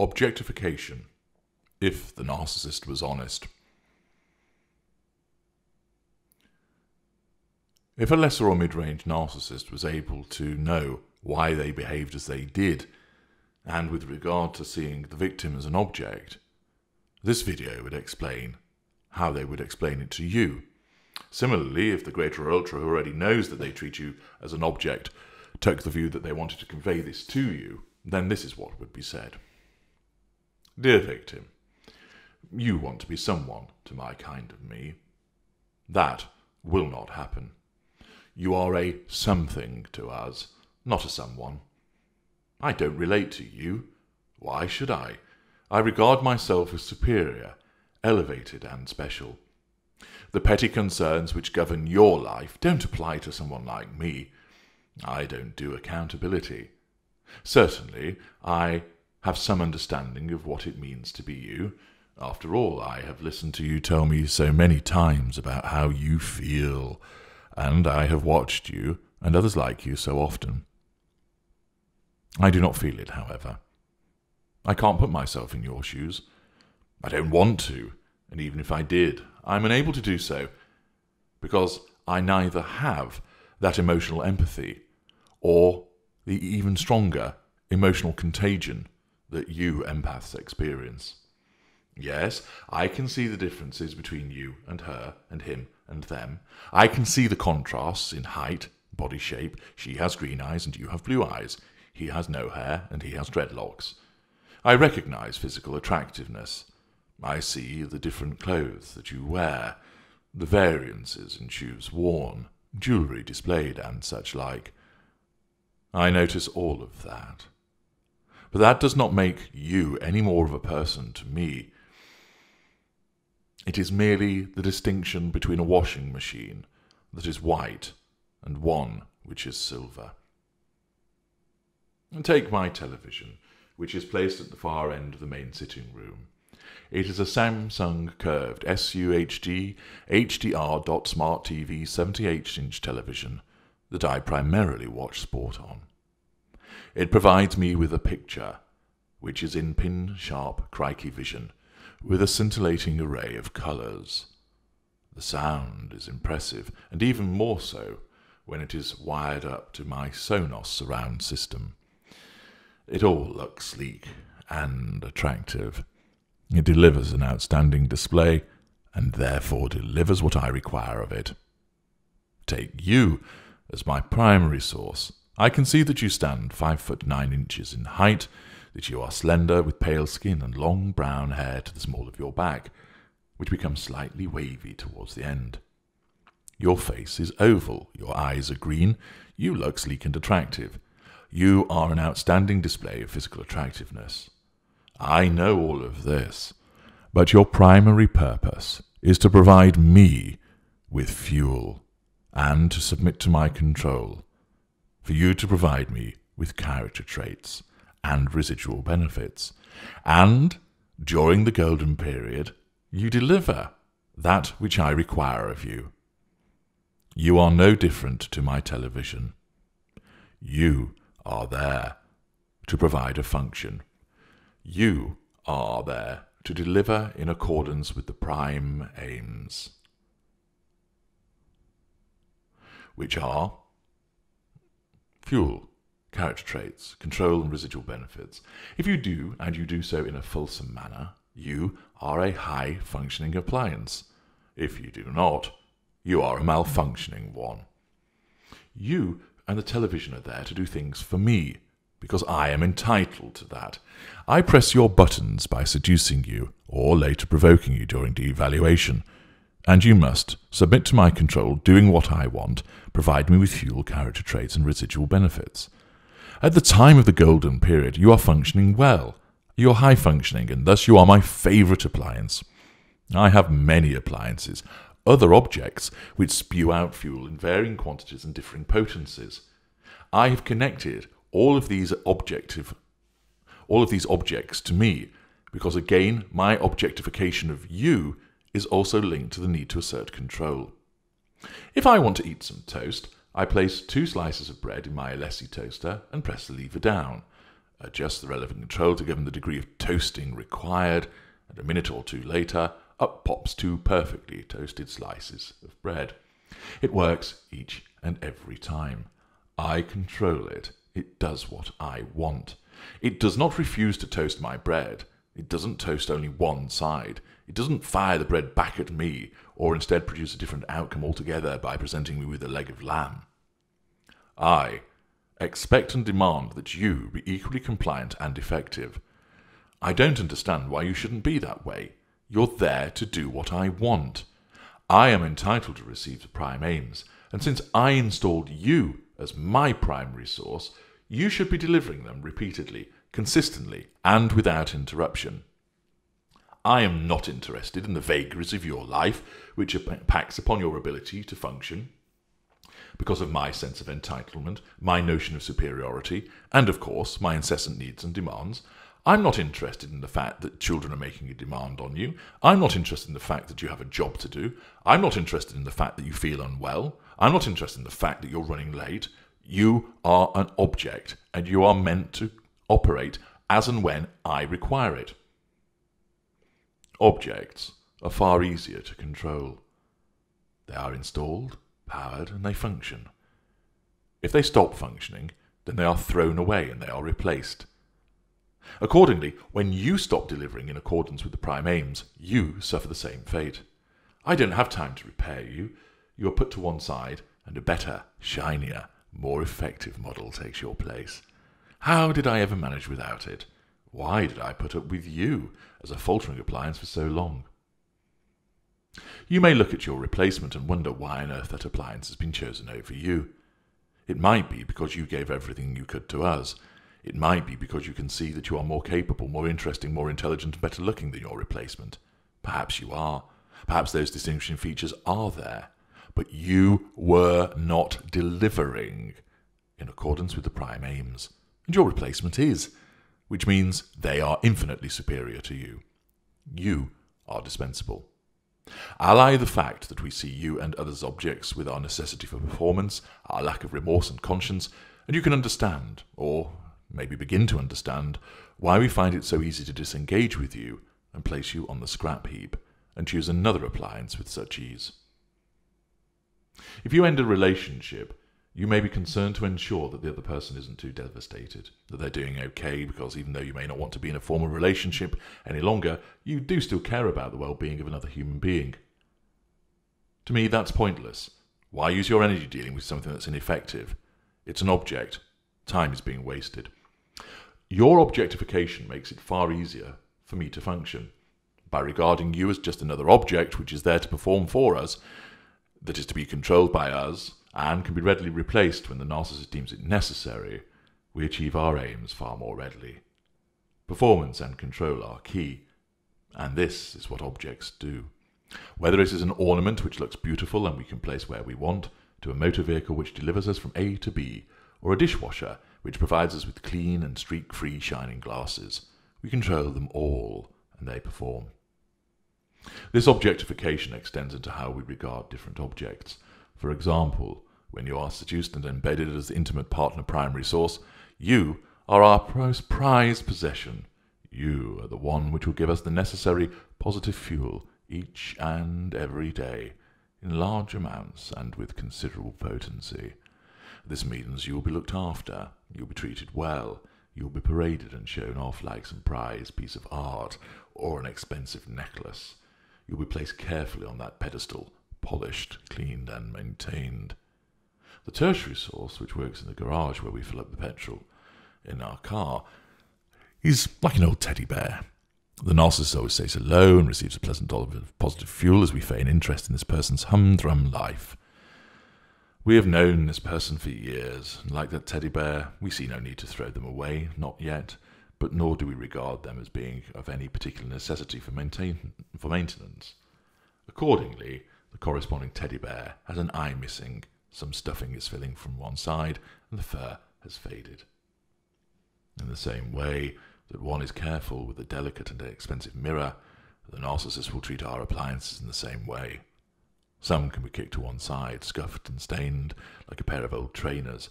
objectification, if the narcissist was honest. If a lesser or mid range narcissist was able to know why they behaved as they did, and with regard to seeing the victim as an object, this video would explain how they would explain it to you. Similarly, if the greater ultra who already knows that they treat you as an object took the view that they wanted to convey this to you, then this is what would be said. Dear victim, you want to be someone to my kind of me. That will not happen. You are a something to us, not a someone. I don't relate to you. Why should I? I regard myself as superior, elevated, and special. The petty concerns which govern your life don't apply to someone like me. I don't do accountability. Certainly, I have some understanding of what it means to be you. After all, I have listened to you tell me so many times about how you feel, and I have watched you and others like you so often. I do not feel it, however. I can't put myself in your shoes. I don't want to, and even if I did, I'm unable to do so because I neither have that emotional empathy or the even stronger emotional contagion that you empaths experience. Yes, I can see the differences between you and her and him and them. I can see the contrasts in height, body shape. She has green eyes and you have blue eyes. He has no hair and he has dreadlocks. I recognize physical attractiveness. I see the different clothes that you wear, the variances in shoes worn, jewellery displayed, and such like. I notice all of that. But that does not make you any more of a person to me. It is merely the distinction between a washing machine that is white and one which is silver. And take my television, which is placed at the far end of the main sitting room. It is a Samsung curved SUHD HDR Smart TV 78 inch television that I primarily watch sport on. It provides me with a picture, which is in pin sharp crikey vision, with a scintillating array of colours. The sound is impressive, and even more so when it is wired up to my Sonos surround system. It all looks sleek and attractive. It delivers an outstanding display, and therefore delivers what I require of it. Take you as my primary source. I can see that you stand five foot nine inches in height, that you are slender with pale skin and long brown hair to the small of your back, which becomes slightly wavy towards the end. Your face is oval, your eyes are green, you look sleek and attractive. You are an outstanding display of physical attractiveness. I know all of this, but your primary purpose is to provide me with fuel and to submit to my control, for you to provide me with character traits and residual benefits. And during the golden period, you deliver that which I require of you. You are no different to my television. You are there to provide a function. You are there to deliver in accordance with the prime aims. which are fuel, character traits, control and residual benefits. If you do, and you do so in a fulsome manner, you are a high functioning appliance. If you do not, you are a malfunctioning one. You and the television are there to do things for me, because I am entitled to that. I press your buttons by seducing you, or later provoking you during devaluation and you must submit to my control, doing what I want, provide me with fuel, character traits, and residual benefits. At the time of the golden period, you are functioning well. You are high functioning, and thus you are my favourite appliance. I have many appliances, other objects, which spew out fuel in varying quantities and differing potencies. I have connected all of these objective all of these objects to me, because again my objectification of you is also linked to the need to assert control. If I want to eat some toast, I place two slices of bread in my Alessi toaster and press the lever down. adjust the relevant control to give them the degree of toasting required, and a minute or two later, up pops two perfectly toasted slices of bread. It works each and every time. I control it. It does what I want. It does not refuse to toast my bread. It doesn't toast only one side. It doesn't fire the bread back at me, or instead produce a different outcome altogether by presenting me with a leg of lamb. I expect and demand that you be equally compliant and effective. I don't understand why you shouldn't be that way. You're there to do what I want. I am entitled to receive the prime aims, and since I installed you as my primary source, you should be delivering them repeatedly, consistently, and without interruption. I am not interested in the vagaries of your life, which impacts upon your ability to function, because of my sense of entitlement, my notion of superiority, and of course my incessant needs and demands. I'm not interested in the fact that children are making a demand on you. I'm not interested in the fact that you have a job to do. I'm not interested in the fact that you feel unwell. I'm not interested in the fact that you're running late. You are an object, and you are meant to operate as and when I require it. Objects are far easier to control. They are installed, powered, and they function. If they stop functioning, then they are thrown away and they are replaced. Accordingly, when you stop delivering in accordance with the prime aims, you suffer the same fate. I don't have time to repair you. You are put to one side, and a better, shinier, more effective model takes your place. How did I ever manage without it? Why did I put up with you as a faltering appliance for so long? You may look at your replacement and wonder why on earth that appliance has been chosen over you. It might be because you gave everything you could to us. It might be because you can see that you are more capable, more interesting, more intelligent, and better looking than your replacement. Perhaps you are. Perhaps those distinguishing features are there but you were not delivering in accordance with the prime aims. And your replacement is, which means they are infinitely superior to you. You are dispensable. Ally the fact that we see you and others objects with our necessity for performance, our lack of remorse and conscience, and you can understand, or maybe begin to understand, why we find it so easy to disengage with you and place you on the scrap heap and choose another appliance with such ease. If you end a relationship, you may be concerned to ensure that the other person isn't too devastated, that they're doing okay, because even though you may not want to be in a formal relationship any longer, you do still care about the well being of another human being. To me, that's pointless. Why use your energy dealing with something that's ineffective? It's an object. Time is being wasted. Your objectification makes it far easier for me to function. By regarding you as just another object which is there to perform for us, that is to be controlled by us and can be readily replaced when the narcissist deems it necessary, we achieve our aims far more readily. Performance and control are key, and this is what objects do. Whether it is an ornament which looks beautiful and we can place where we want, to a motor vehicle which delivers us from A to B, or a dishwasher which provides us with clean and streak free shining glasses, we control them all, and they perform. This objectification extends into how we regard different objects. For example, when you are seduced and embedded as the intimate partner primary source, you are our most prized possession. You are the one which will give us the necessary positive fuel each and every day, in large amounts and with considerable potency. This means you will be looked after, you will be treated well, you will be paraded and shown off like some prized piece of art or an expensive necklace. You'll be placed carefully on that pedestal, polished, cleaned, and maintained. The tertiary source, which works in the garage where we fill up the petrol in our car, is like an old teddy bear. The narcissist always says hello and receives a pleasant dollop of positive fuel as we feign interest in this person's humdrum life. We have known this person for years, and like that teddy bear, we see no need to throw them away, not yet but nor do we regard them as being of any particular necessity for, maintain, for maintenance. Accordingly, the corresponding teddy bear has an eye missing, some stuffing is filling from one side, and the fur has faded. In the same way that one is careful with a delicate and expensive mirror, the narcissist will treat our appliances in the same way. Some can be kicked to one side, scuffed and stained, like a pair of old trainers.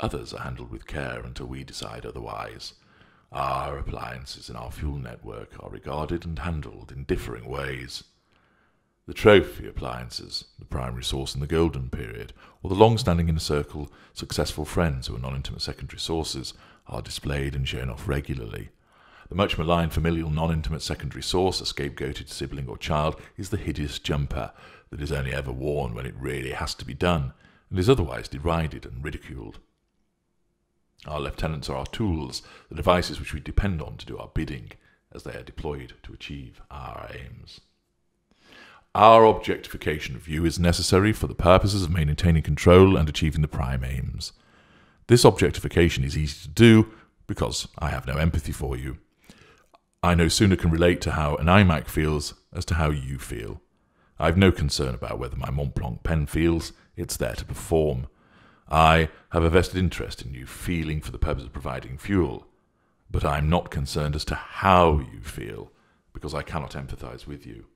Others are handled with care until we decide otherwise. Our appliances and our fuel network are regarded and handled in differing ways. The trophy appliances, the primary source in the golden period, or the long-standing inner circle successful friends who are non-intimate secondary sources, are displayed and shown off regularly. The much maligned familial non-intimate secondary source, a scapegoated sibling or child, is the hideous jumper that is only ever worn when it really has to be done, and is otherwise derided and ridiculed. Our lieutenants are our tools, the devices which we depend on to do our bidding, as they are deployed to achieve our aims. Our objectification of you is necessary for the purposes of maintaining control and achieving the prime aims. This objectification is easy to do because I have no empathy for you. I no sooner can relate to how an iMac feels as to how you feel. I've no concern about whether my Montblanc pen feels, it's there to perform. I have a vested interest in you feeling for the purpose of providing fuel, but I am not concerned as to how you feel, because I cannot empathize with you.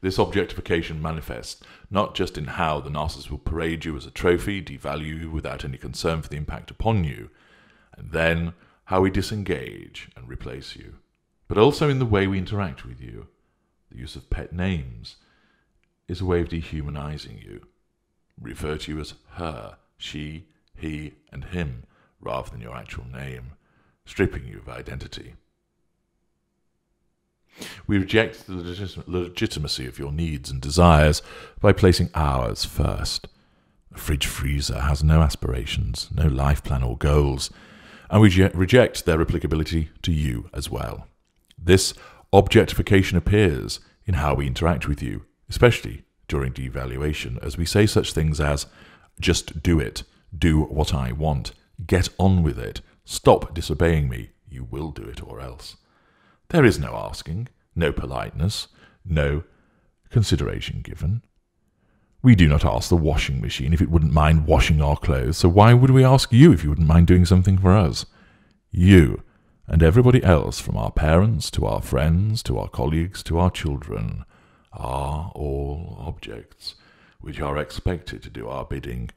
This objectification manifests not just in how the narcissist will parade you as a trophy, devalue you without any concern for the impact upon you, and then how we disengage and replace you, but also in the way we interact with you. The use of pet names is a way of dehumanizing you. Refer to you as her, she, he, and him, rather than your actual name, stripping you of identity. We reject the legitimacy of your needs and desires by placing ours first. A fridge freezer has no aspirations, no life plan or goals, and we reject their applicability to you as well. This objectification appears in how we interact with you, especially during devaluation, as we say such things as, just do it, do what I want, get on with it, stop disobeying me, you will do it or else. There is no asking, no politeness, no consideration given. We do not ask the washing machine if it wouldn't mind washing our clothes, so why would we ask you if you wouldn't mind doing something for us? You and everybody else, from our parents to our friends to our colleagues to our children, are all objects which are expected to do our bidding.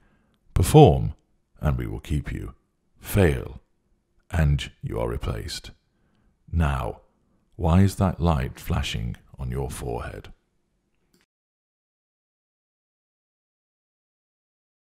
Perform, and we will keep you. Fail, and you are replaced. Now, why is that light flashing on your forehead?